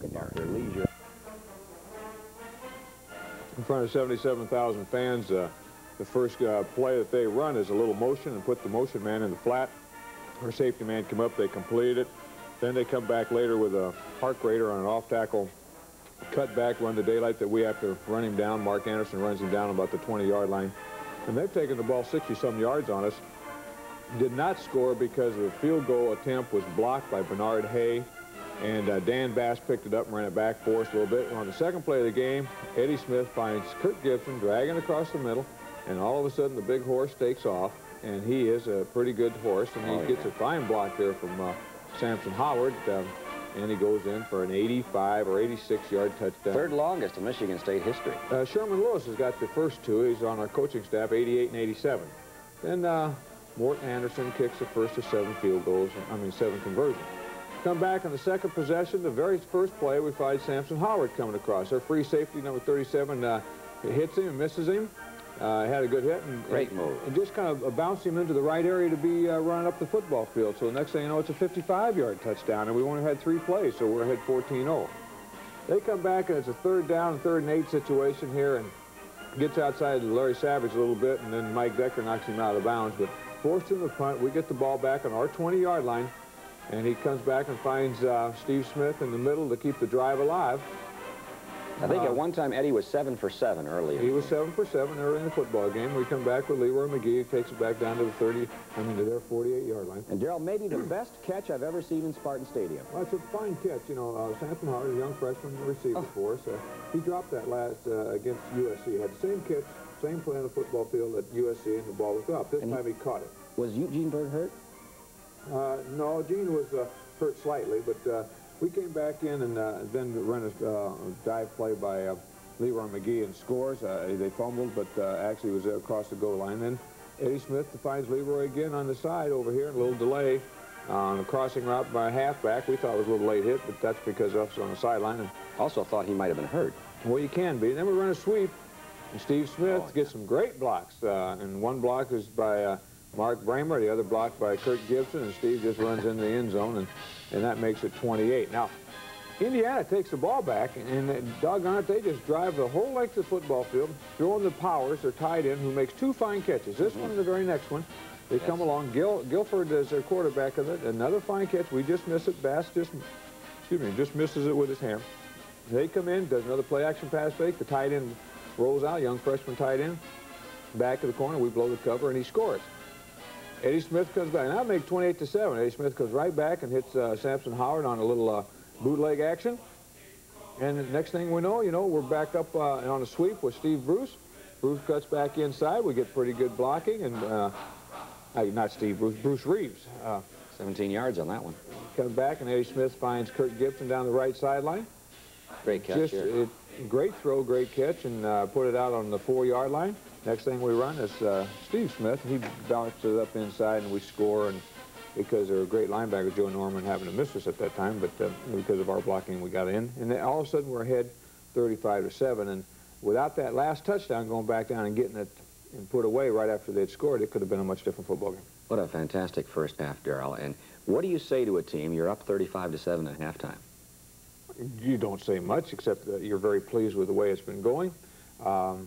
broken, Derek. Their leisure. In front of 77,000 fans, uh, the first uh, play that they run is a little motion and put the motion man in the flat. Our safety man come up, they complete it. Then they come back later with a park grader on an off tackle cut back, run the daylight that we have to run him down. Mark Anderson runs him down about the 20-yard line. And they've taken the ball 60-some yards on us. Did not score because the field goal attempt was blocked by Bernard Hay. And uh, Dan Bass picked it up and ran it back for us a little bit. On the second play of the game, Eddie Smith finds Kirk Gibson dragging across the middle. And all of a sudden, the big horse takes off. And he is a pretty good horse. And he Oh, gets a fine block there from uh, Samson Howard. Um, and he goes in for an 85 or 86 yard touchdown. Third longest in Michigan State history. Uh, Sherman Lewis has got the first two. He's on our coaching staff, 88 and 87. Then uh, Morten Andersen kicks the first of seven field goals, I mean seven conversions. Come back on the second possession, the very first play, we find Samson Howard coming across. Our free safety, number 37, uh, hits him and misses him. Uh, had a good hit. And, Great move. And just kind of bounced him into the right area to be uh, running up the football field. So the next thing you know, it's a 55-yard touchdown, and we only had three plays, so we're ahead 14-0. They come back, and it's a third down, third and eight situation here, and gets outside Larry Savage a little bit, and then Mike Decker knocks him out of bounds. But forced him to punt. We get the ball back on our 20-yard line, and he comes back and finds uh, Steve Smith in the middle to keep the drive alive. I think Uh, at one time Eddie was seven for seven early. in He was seven for seven early in the football game. We come back with Leroy McGee, takes it back down to the 30, I mean to their 48-yard line. And Daryl, maybe the best catch I've ever seen in Spartan Stadium. Well, it's a fine catch. You know, uh, Samson Howard, a young freshman receiver for us. Uh, he dropped that last uh, against USC. He Had the same catch, same play on the football field at USC, and the ball was dropped. This And he- time he caught it. Was Eugene Byrd hurt? Uh, no, Gene was uh, hurt slightly, but uh, we came back in and uh, then ran a uh, dive play by uh, Leroy McGee and scores. Uh, they fumbled, but uh, actually was across the goal line. Then Eddie Smith finds Leroy again on the side over here, a little delay on the crossing route by a halfback. We thought it was a little late hit, but that's because of us on the sideline. And, Also thought he might have been hurt. well, you can be. Then we run a sweep, and Steve Smith Oh, gets some great blocks. Uh, and one block is by uh, Mark Brammer, the other block by Kirk Gibson, and Steve just runs into the end zone, and, and that makes it 28. Now, Indiana takes the ball back, and uh, doggone it, they just drive the whole length of the football field, throwing the powers, their tight end, who makes two fine catches. This one and the very next one. They come along. Gil, Guilford is their quarterback of it. Another fine catch. We just miss it. Bass just, excuse me, just misses it with his hand. They come in, does another play action pass fake. The tight end rolls out, young freshman tight end. Back of the corner, we blow the cover, and he scores. Eddie Smith comes back. Now make 28 to 7. Eddie Smith comes right back and hits uh, Samson Howard on a little uh, bootleg action. And the next thing we know, you know, we're back up uh, on a sweep with Steve Bruce. Bruce cuts back inside. We get pretty good blocking. And, uh, not Steve Bruce, Bruce Reeves. Uh, 17 yards on that one. comes back, and Eddie Smith finds Kirk Gibson down the right sideline. Great catch Just here. it, great throw, great catch, and uh, put it out on the four-yard line. Next thing we run is uh, Steve Smith. He bounces it up inside, and we score. And because they're a great linebacker, Joe Norman having to miss us at that time, but uh, because of our blocking, we got in. And then all of a sudden, we're ahead 35 to seven. And without that last touchdown going back down and getting it and put away right after they'd scored, it could have been a much different football game. What a fantastic first half, Darrell. And what do you say to a team? You're up 35 to 7 at halftime. you don't say much except that you're very pleased with the way it's been going, um,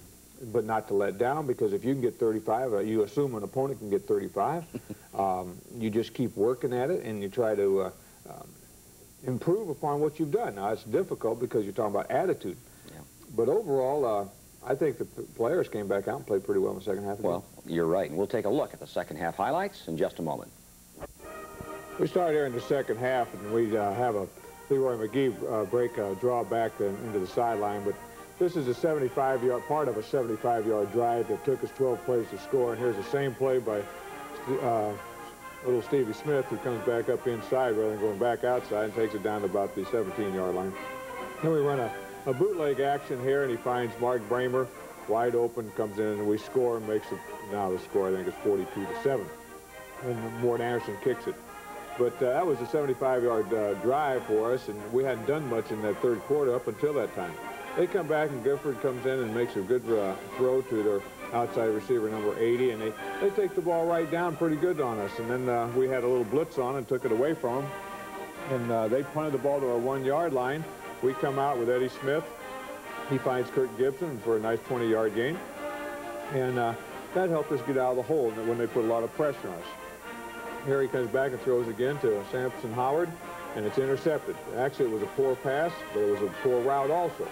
but not to let down because if you can get 35, uh, you assume an opponent can get 35. um, you just keep working at it and you try to uh, um, improve upon what you've done. Now, it's difficult because you're talking about attitude. Yeah. But overall, uh, I think the players came back out and played pretty well in the second half. Well, you're right. And we'll take a look at the second half highlights in just a moment. We start here in the second half, and we uh, have a Leroy McGee uh, break a draw back uh, into the sideline. But this is a 75-yard part of a 75-yard drive that took us 12 plays to score. And here's the same play by uh, little Stevie Smith, who comes back up inside rather than going back outside and takes it down to about the 17-yard line. Then we run a, a bootleg action here, and he finds Mark Brammer wide open, comes in, and we score and makes it. Now the score, I think, is 42 to 7. And Mort Andersen kicks it. But uh, that was a 75-yard uh, drive for us, and we hadn't done much in that third quarter up until that time. They come back, and Gifford comes in and makes a good uh, throw to their outside receiver, number 80, and they, they take the ball right down pretty good on us. And then uh, we had a little blitz on and took it away from them. And uh, they punted the ball to our one-yard line. We come out with Eddie Smith. He finds Kirk Gibson for a nice 20-yard gain. And uh, that helped us get out of the hole when they put a lot of pressure on us. Here he comes back and throws again to Samson Howard, and it's intercepted. Actually, it was a poor pass, but it was a poor route also.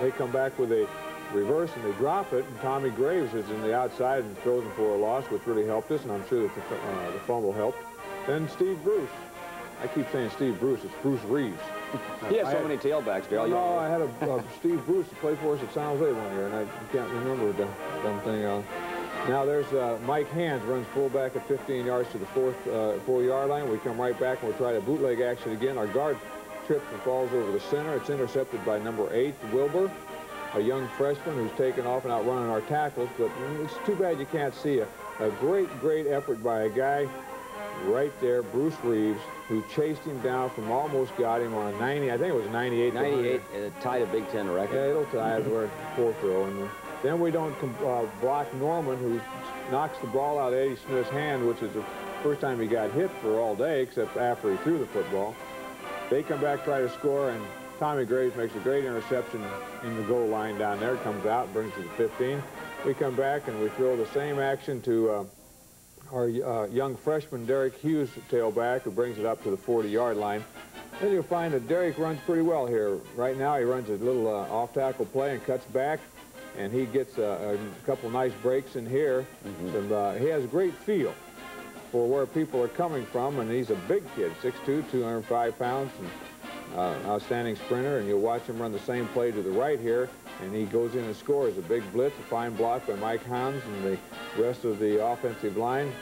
They come back with a reverse and they drop it, and Tommy Graves is in the outside and throws them for a loss, which really helped us, and I'm sure that the, uh, the fumble helped. Then Steve Bruce. I keep saying Steve Bruce. It's Bruce Reeves. He has I so had- many tailbacks. You- no, I had a uh, Steve Bruce to play for us at San Jose one year, and I can't remember the dumb thing. Uh, now there's uh, Mike Hans runs fullback at 15 yards to the fourth uh, four-yard line. We come right back and we'll try to bootleg action again. Our guard trips and falls over the center. It's intercepted by number eight, Wilbur, a young freshman who's taken off and outrunning our tackles. But mm, it's too bad you can't see a, a great, great effort by a guy right there, Bruce Reeves, who chased him down from almost got him on a 90. I think it was 98. to 98 uh, tied a Big Ten record. yeah, it'll tie it. We're fourth row. And then we don't uh, block Norman, who knocks the ball out of Eddie Smith's hand, which is the first time he got hit for all day, except after he threw the football. They come back, try to score, and Tommy Graves makes a great interception in the goal line down there. Comes out, brings it to 15. We come back, and we throw the same action to uh, our uh, young freshman, Derek Hughes, tailback, who brings it up to the 40-yard line. Then you'll find that Derek runs pretty well here. Right now, he runs a little uh, off-tackle play and cuts back, and he gets a, a couple nice breaks in here. And, uh, he has a great feel for where people are coming from, and he's a big kid, 6'2", 205 pounds, and uh, outstanding sprinter, and you'll watch him run the same play to the right here, and he goes in and scores a big blitz, a fine block by Mike Hans and the rest of the offensive line,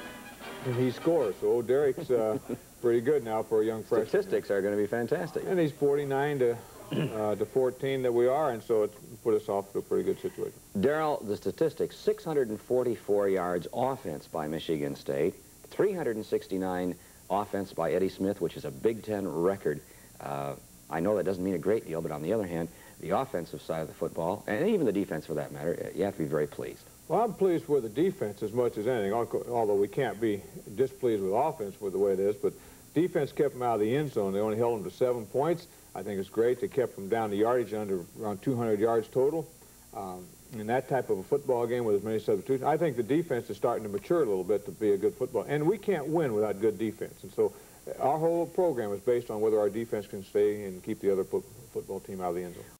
and he scores. So Derek's uh, pretty good now for a young freshman. Statistics are going to be fantastic. And he's 49 to, uh, to 14 that we are, and so it's put us off to a pretty good situation. Darrell, the statistics, 644 yards offense by Michigan State, 369 offense by Eddie Smith, which is a Big Ten record. Uh, I know that doesn't mean a great deal, but on the other hand, the offensive side of the football, and even the defense for that matter, you have to be very pleased. Well, I'm pleased with the defense as much as anything, although we can't be displeased with offense with the way it is. But defense kept them out of the end zone. They only held them to seven points. I think it's great. They kept them down to yardage under around 200 yards total. Um, in that type of a football game with as many substitutions, I think the defense is starting to mature a little bit to be a good football. And we can't win without good defense. And so uh, our whole program is based on whether our defense can stay and keep the other fo- football team out of the end zone.